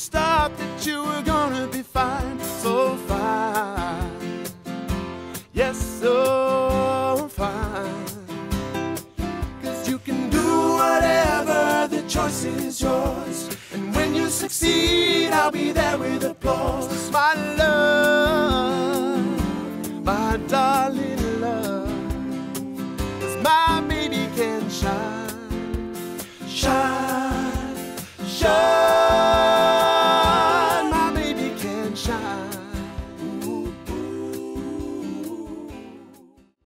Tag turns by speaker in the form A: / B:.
A: stop that you were gonna be fine, so fine. Yes, so fine. Cause you can do whatever, the choice is yours. And when you succeed, I'll be there with applause. My love, my darling love, is my